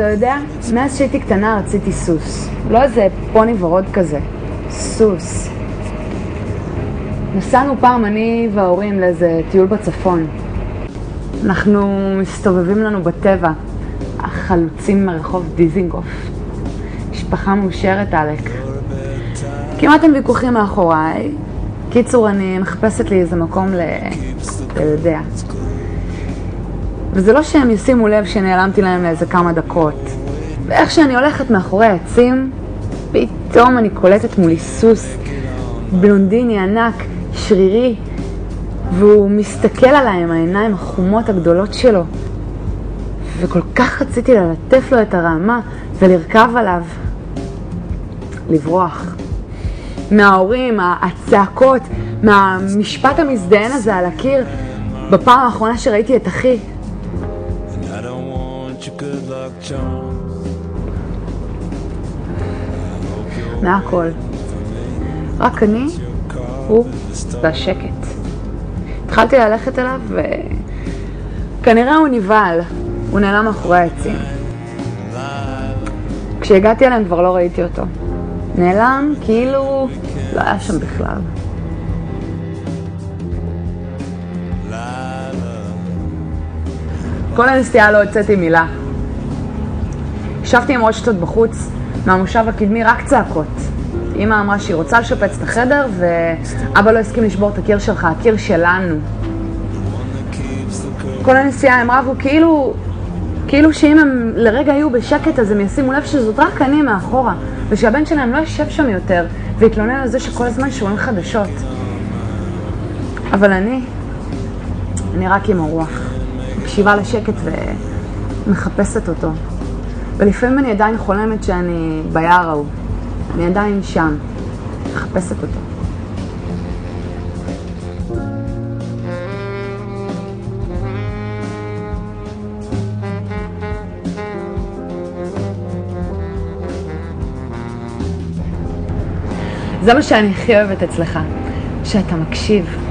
אתה יודע, מאז שהייתי קטנה רציתי סוס. לא איזה פוני ורוד כזה. סוס. נסענו פעם אני וההורים לאיזה טיול בצפון. אנחנו מסתובבים לנו בטבע, החלוצים מרחוב דיזינגוף. משפחה מאושרת, עלק. כמעט אין ויכוחים מאחוריי. קיצור, אני מחפשת לי איזה מקום ל... אתה יודע. וזה לא שהם ישימו לב שנעלמתי להם לאיזה כמה דקות. ואיך שאני הולכת מאחורי העצים, פתאום אני קולטת מולי סוס בלונדיני ענק, שרירי, והוא מסתכל עליי עם העיניים החומות הגדולות שלו. וכל כך רציתי ללטף לו את הרעמה ולרכב עליו. לברוח. מההורים, הצעקות, מהמשפט המזדיין הזה על הקיר, בפעם האחרונה שראיתי את אחי. מהכל. רק אני, הוא והשקט. התחלתי ללכת אליו וכנראה הוא נבהל, הוא נעלם מאחורי העצים. כשהגעתי אליהם כבר לא ראיתי אותו. נעלם כאילו לא היה שם בכלל. כל הנסיעה לא הוצאתי מילה. ישבתי עם רושטות בחוץ, מהמושב הקדמי רק צעקות. אמא אמרה שהיא רוצה לשפץ את החדר, ואבא לא הסכים לשבור את הקיר שלך, הקיר שלנו. כל הנסיעה הם רבו כאילו, כאילו שאם הם לרגע יהיו בשקט אז הם ישימו לב שזאת רק אני מאחורה, ושהבן שלהם לא יושב שם יותר, ויתלונן על זה שכל הזמן שומעים חדשות. אבל אני, אני רק עם הרוח, מקשיבה לשקט ומחפשת אותו. ולפעמים אני עדיין חולמת שאני ביער ההוא. אני עדיין שם, מחפשת אותו. זה מה שאני הכי אוהבת אצלך, שאתה מקשיב.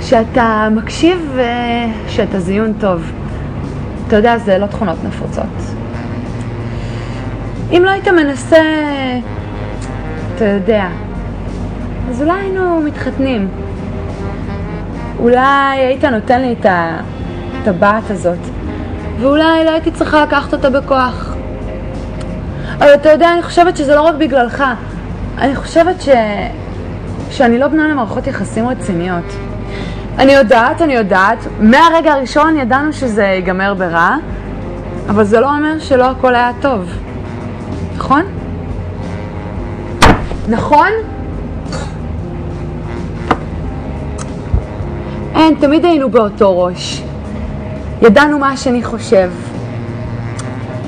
שאתה מקשיב ושאתה זיון טוב. אתה יודע, זה לא תכונות נפוצות. אם לא היית מנסה, אתה יודע, אז אולי היינו מתחתנים. אולי היית נותן לי את הטבעת הזאת, ואולי לא הייתי צריכה לקחת אותה בכוח. אבל אתה יודע, אני חושבת שזה לא רק בגללך. אני חושבת ש... שאני לא בנה למערכות יחסים רציניות. אני יודעת, אני יודעת, מהרגע הראשון ידענו שזה ייגמר ברע, אבל זה לא אומר שלא הכל היה טוב. נכון? נכון? אין, תמיד היינו באותו ראש. ידענו מה השני חושב.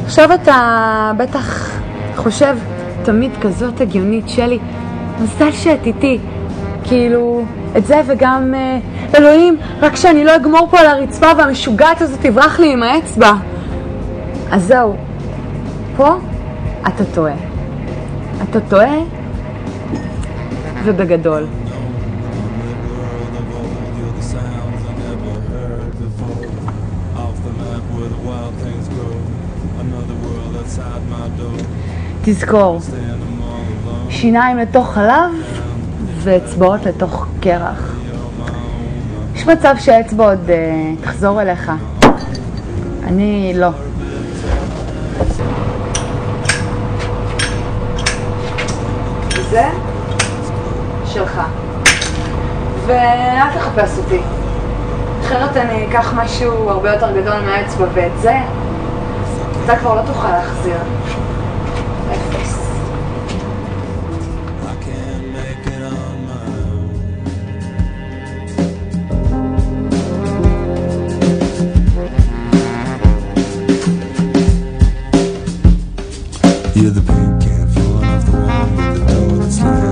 עכשיו אתה בטח חושב, תמיד כזאת הגיונית, שלי, מזל שאת איתי. כאילו, את זה וגם, אה, אלוהים, רק שאני לא אגמור פה על הרצפה והמשוגעת הזאת תברח לי עם האצבע. אז זהו, פה אתה טועה. אתה טועה, ובגדול. תזכור, שיניים לתוך חלב ואצבעות לתוך קרח. מצב שהאצבע עוד uh, תחזור אליך. אני לא. זה שלך. ואל תחפש אותי. אחרת אני אקח משהו הרבה יותר גדול מהאצבע, ואת זה אתה כבר לא תוכל להחזיר. אפס. You're the pink can falling off the wall with the door that's locked.